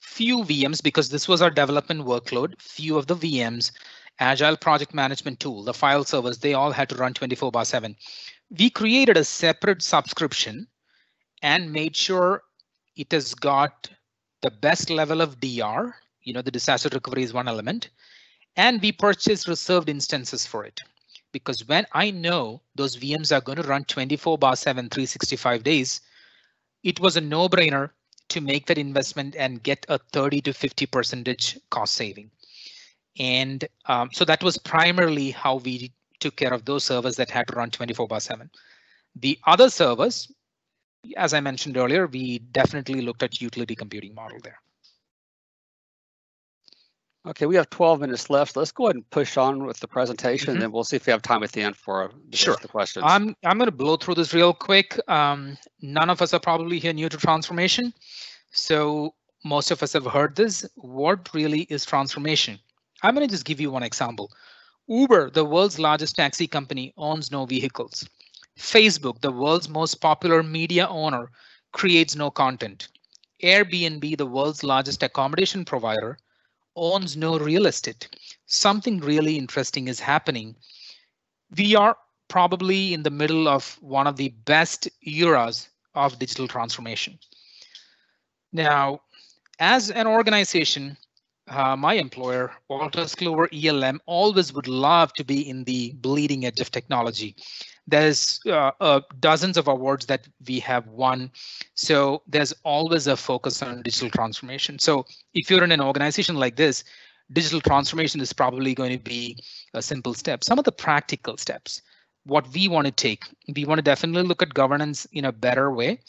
few VMs because this was our development workload, few of the VMs, agile project management tool, the file servers, they all had to run 24 by 7. We created a separate subscription and made sure it has got the best level of DR. You know, the disaster recovery is one element. And we purchased reserved instances for it. Because when I know those VMs are going to run 24 bar 7, 365 days, it was a no brainer to make that investment and get a 30 to 50 percentage cost saving. And um, so that was primarily how we took care of those servers that had to run 24 by 7. The other servers, as I mentioned earlier, we definitely looked at utility computing model there.
Okay, we have 12 minutes left. Let's go ahead and push on with the presentation, mm -hmm. and then we'll see if we have time at the end for
sure.
the questions.
I'm I'm going to blow through this real quick. Um, none of us are probably here new to transformation, so most of us have heard this. What really is transformation? I'm going to just give you one example. Uber, the world's largest taxi company, owns no vehicles. Facebook, the world's most popular media owner, creates no content. Airbnb, the world's largest accommodation provider, owns no real estate. Something really interesting is happening. We are probably in the middle of one of the best eras of digital transformation. Now, as an organization, uh, my employer, Wolters Kluwer ELM, always would love to be in the bleeding edge of technology there's uh, uh, dozens of awards that we have won. So there's always a focus on digital transformation. So if you're in an organization like this, digital transformation is probably going to be a simple step. Some of the practical steps, what we want to take, we want to definitely look at governance in a better way.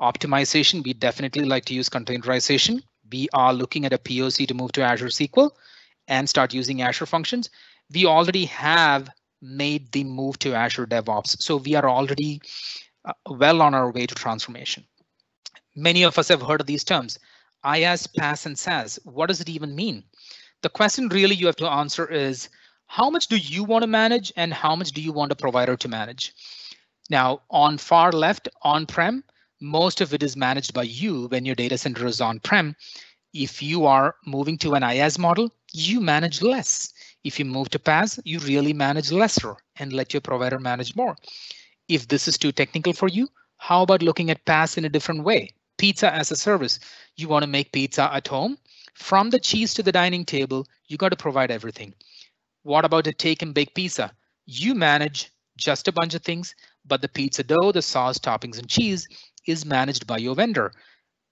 Optimization, we definitely like to use containerization. We are looking at a POC to move to Azure SQL and start using Azure functions. We already have made the move to Azure DevOps. So we are already uh, well on our way to transformation. Many of us have heard of these terms. IaaS, PaaS, and SaaS. What does it even mean? The question really you have to answer is, how much do you want to manage and how much do you want a provider to manage? Now, on far left, on-prem, most of it is managed by you when your data center is on-prem. If you are moving to an IaaS model, you manage less. If you move to PaaS, you really manage lesser and let your provider manage more. If this is too technical for you, how about looking at PaaS in a different way? Pizza as a service. You want to make pizza at home? From the cheese to the dining table, you got to provide everything. What about a take and bake pizza? You manage just a bunch of things, but the pizza dough, the sauce, toppings, and cheese is managed by your vendor.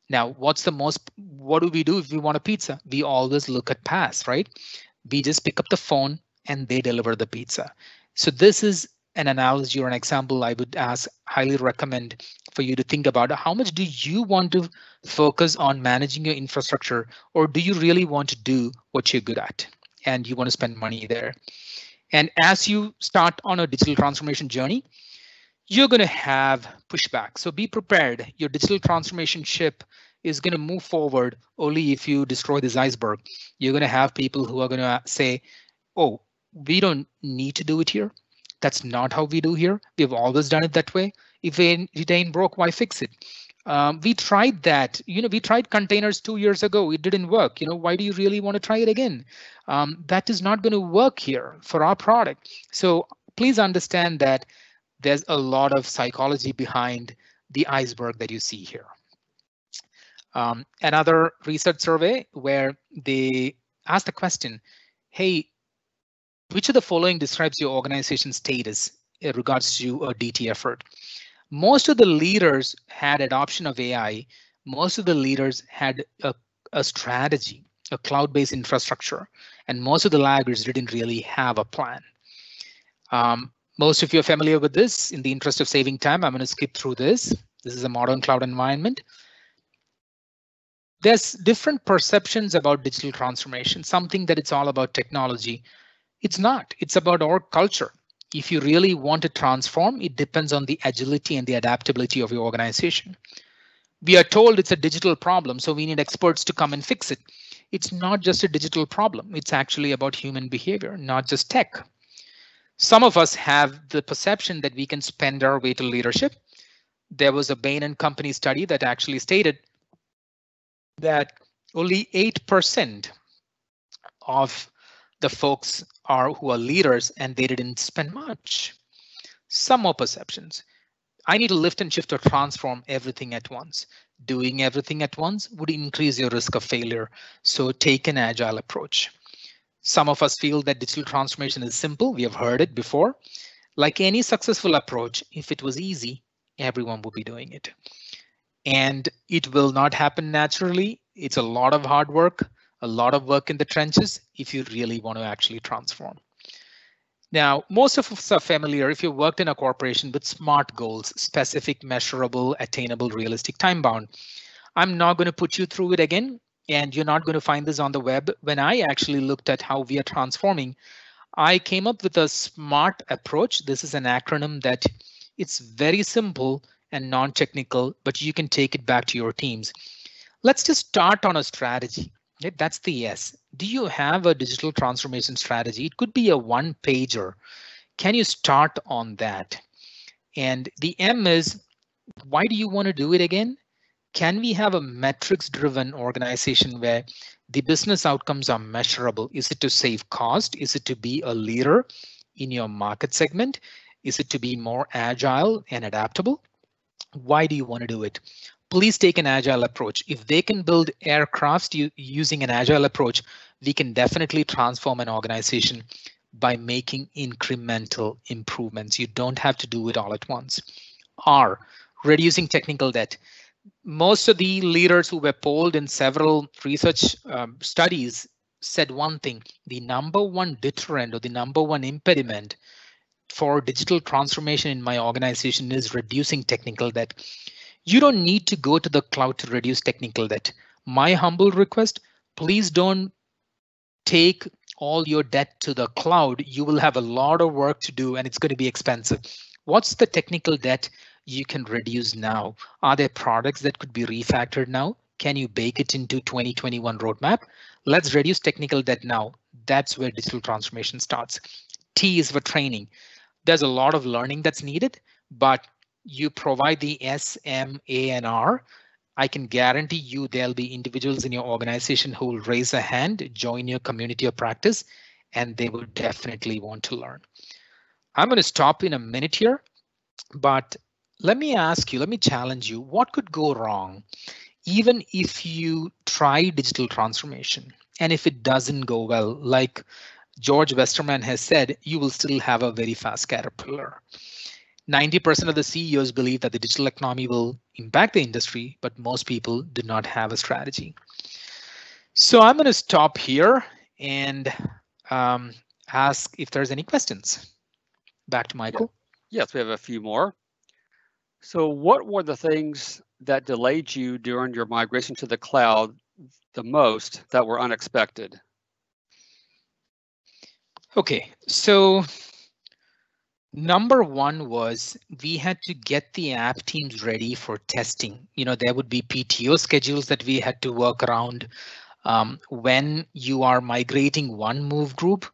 Now, what's the most, what do we do if we want a pizza? We always look at PaaS, right? we just pick up the phone and they deliver the pizza. So this is an analogy or an example I would ask, highly recommend for you to think about how much do you want to focus on managing your infrastructure or do you really want to do what you're good at and you want to spend money there? And as you start on a digital transformation journey, you're going to have pushback. So be prepared. Your digital transformation ship is going to move forward only if you destroy this iceberg. You're going to have people who are going to say, oh, we don't need to do it here. That's not how we do here. We've always done it that way. If it ain't broke, why fix it? Um, we tried that. You know, we tried containers two years ago. It didn't work. You know, why do you really want to try it again? Um, that is not going to work here for our product. So please understand that there's a lot of psychology behind the iceberg that you see here. Um, another research survey where they asked the question, hey, which of the following describes your organization's status in regards to a DT effort? Most of the leaders had adoption of AI. Most of the leaders had a, a strategy, a cloud-based infrastructure, and most of the laggards didn't really have a plan. Um, most of you are familiar with this. In the interest of saving time, I'm going to skip through this. This is a modern cloud environment there's different perceptions about digital transformation, something that it's all about technology. It's not, it's about our culture. If you really want to transform, it depends on the agility and the adaptability of your organization. We are told it's a digital problem, so we need experts to come and fix it. It's not just a digital problem. It's actually about human behavior, not just tech. Some of us have the perception that we can spend our way to leadership. There was a Bain and Company study that actually stated that only 8% of the folks are who are leaders and they didn't spend much. Some more perceptions. I need to lift and shift or transform everything at once. Doing everything at once would increase your risk of failure. So take an agile approach. Some of us feel that digital transformation is simple. We have heard it before. Like any successful approach, if it was easy, everyone would be doing it. And it will not happen naturally. It's a lot of hard work, a lot of work in the trenches if you really want to actually transform. Now, most of us are familiar if you worked in a corporation with SMART goals, specific, measurable, attainable, realistic, time bound. I'm not going to put you through it again, and you're not going to find this on the web. When I actually looked at how we are transforming, I came up with a SMART approach. This is an acronym that it's very simple and non-technical, but you can take it back to your teams. Let's just start on a strategy. That's the S. Do you have a digital transformation strategy? It could be a one pager. Can you start on that? And the M is why do you want to do it again? Can we have a metrics driven organization where the business outcomes are measurable? Is it to save cost? Is it to be a leader in your market segment? Is it to be more agile and adaptable? Why do you want to do it? please take an agile approach. If they can build aircrafts using an agile approach, we can definitely transform an organization by making incremental improvements. You don't have to do it all at once. R, reducing technical debt. Most of the leaders who were polled in several research um, studies said one thing, the number one deterrent or the number one impediment for digital transformation in my organization is reducing technical debt. You don't need to go to the cloud to reduce technical debt. My humble request, please don't take all your debt to the cloud. You will have a lot of work to do and it's going to be expensive. What's the technical debt you can reduce now? Are there products that could be refactored now? Can you bake it into 2021 roadmap? Let's reduce technical debt now. That's where digital transformation starts. T is for training. There's a lot of learning that's needed, but you provide the S, M, A, and R, I can guarantee you there'll be individuals in your organization who will raise a hand, join your community of practice, and they will definitely want to learn. I'm going to stop in a minute here, but let me ask you, let me challenge you, what could go wrong even if you try digital transformation and if it doesn't go well, like George Westerman has said, you will still have a very fast caterpillar. 90% of the CEOs believe that the digital economy will impact the industry, but most people do not have a strategy. So I'm going to stop here and um, ask if there's any questions. Back to Michael.
Yes, we have a few more. So what were the things that delayed you during your migration to the cloud the most that were unexpected?
Okay, so Number one was we had to get the app teams ready for testing. You know, there would be PTO schedules that we had to work around. Um, when you are migrating one move group,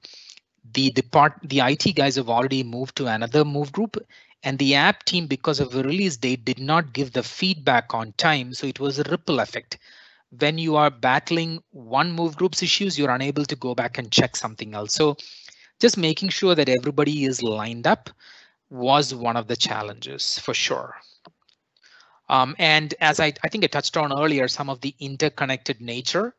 the depart the IT guys have already moved to another move group, and the app team, because of the release date, did not give the feedback on time. So it was a ripple effect. When you are battling one move group's issues, you're unable to go back and check something else. So just making sure that everybody is lined up was one of the challenges for sure. Um, and as I, I think I touched on earlier, some of the interconnected nature.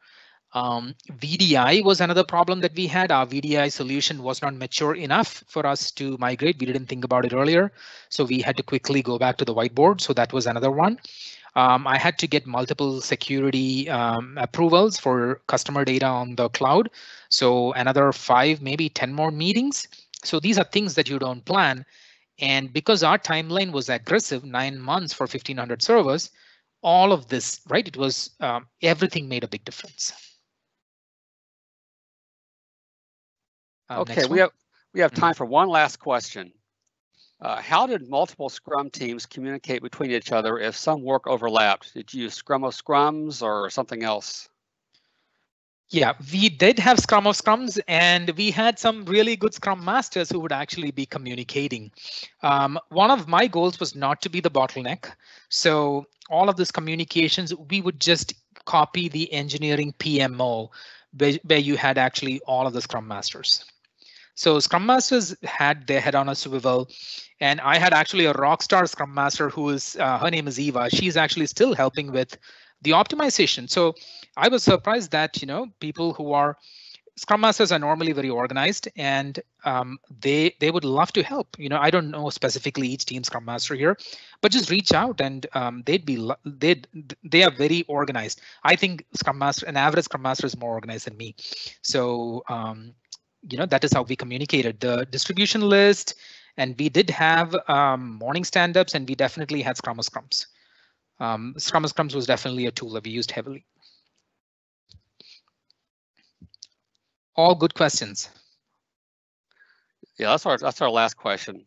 Um, VDI was another problem that we had. Our VDI solution was not mature enough for us to migrate. We didn't think about it earlier, so we had to quickly go back to the whiteboard. So that was another one. Um, I had to get multiple security um, approvals for customer data on the cloud. So another five, maybe 10 more meetings. So these are things that you don't plan. And because our timeline was aggressive, nine months for 1500 servers, all of this, right? It was um, everything made a big difference.
Um, okay, we have we have time mm-hmm. for one last question. Uh, how did multiple Scrum teams communicate between each other if some work overlapped? Did you use Scrum of Scrums or something else?
Yeah, we did have Scrum of Scrums, and we had some really good Scrum Masters who would actually be communicating. Um, one of my goals was not to be the bottleneck. So all of these communications, we would just copy the engineering PMO where, where you had actually all of the Scrum Masters. So Scrum Masters had their head on a swivel, and I had actually a rock star Scrum Master who is uh, her name is Eva. She's actually still helping with the optimization. So I was surprised that you know people who are Scrum Masters are normally very organized, and um, they they would love to help. You know, I don't know specifically each team Scrum Master here, but just reach out and um, they'd be they they are very organized. I think Scrum Master, an average Scrum Master, is more organized than me. So um, you know that is how we communicated the distribution list, and we did have um, morning stand-ups, and we definitely had Scrum Scrums. Um, Scrum Scrums was definitely a tool that we used heavily. all good questions.
Yeah, that's our that's our last question.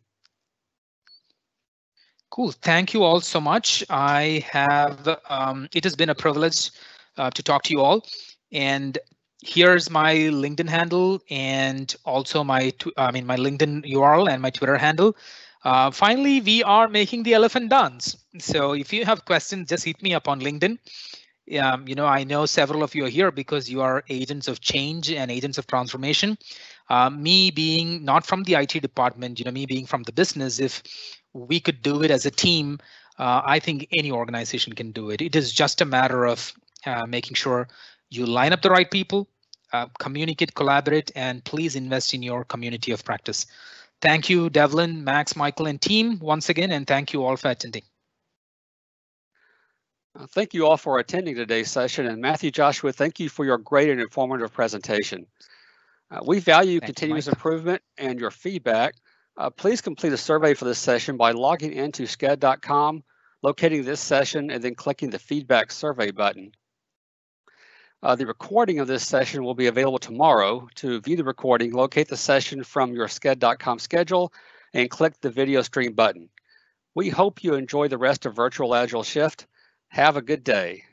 Cool. Thank you all so much. I have um, it has been a privilege uh, to talk to you all. And here's my LinkedIn handle and also my I mean my LinkedIn URL and my Twitter handle. Uh, finally, we are making the elephant dance. So if you have questions, just hit me up on LinkedIn um, you know, I know several of you are here because you are agents of change and agents of transformation. Uh, me being not from the IT department, you know, me being from the business, if we could do it as a team, uh, I think any organization can do it. It is just a matter of uh, making sure you line up the right people, uh, communicate, collaborate, and please invest in your community of practice. Thank you, Devlin, Max, Michael, and team once again, and thank you all for attending.
Uh, thank you all for attending today's session. And Mathew Joshua, thank you for your great and informative presentation. Uh, we value thank continuous you, improvement and your feedback. Uh, please complete a survey for this session by logging into sched.com, locating this session, and then clicking the feedback survey button. Uh, the recording of this session will be available tomorrow. To view the recording, locate the session from your sched.com schedule and click the video stream button. We hope you enjoy the rest of Virtual Agile Shift. Have a good day.